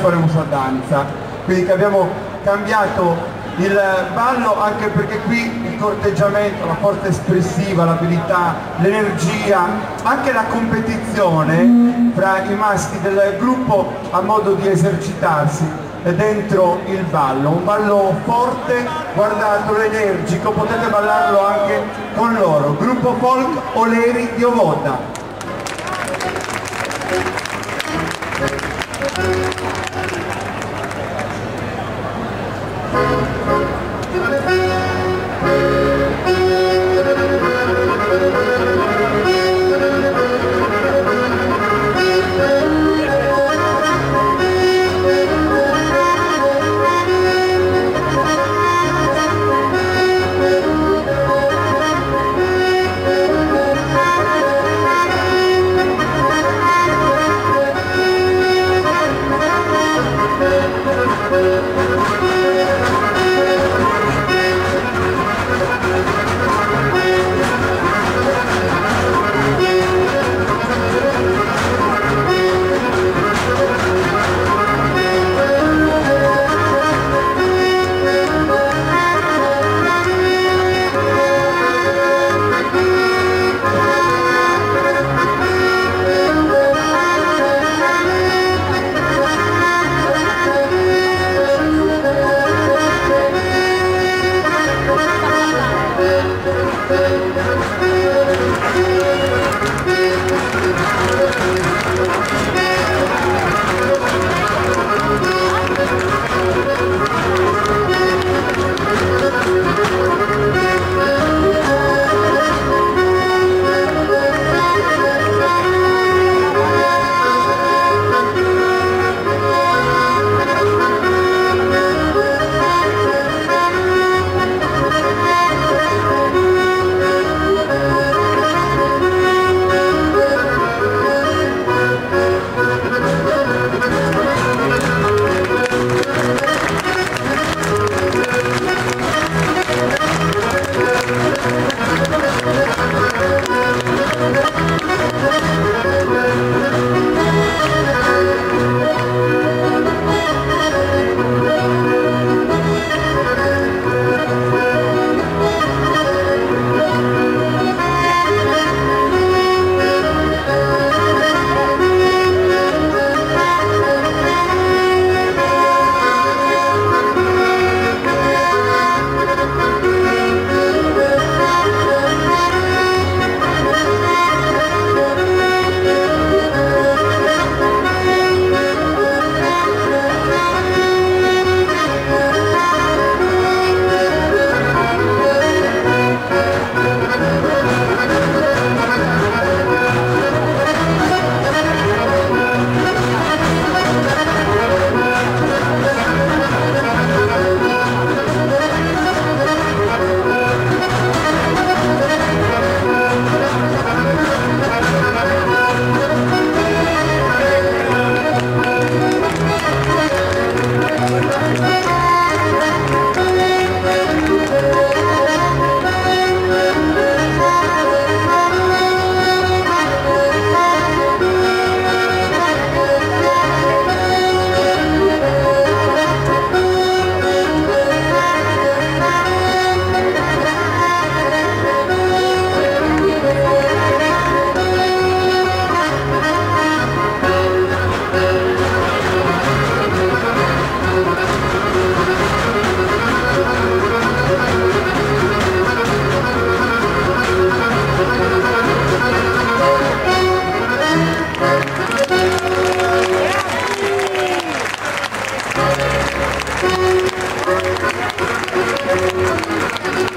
faremo sua danza. Quindi abbiamo cambiato il ballo anche perché qui il corteggiamento, la forza espressiva, l'abilità, l'energia, anche la competizione mm. fra i maschi del gruppo a modo di esercitarsi dentro il ballo, un ballo forte, guardatelo, energico, potete ballarlo anche con loro, gruppo folk Oleri di Ovoda.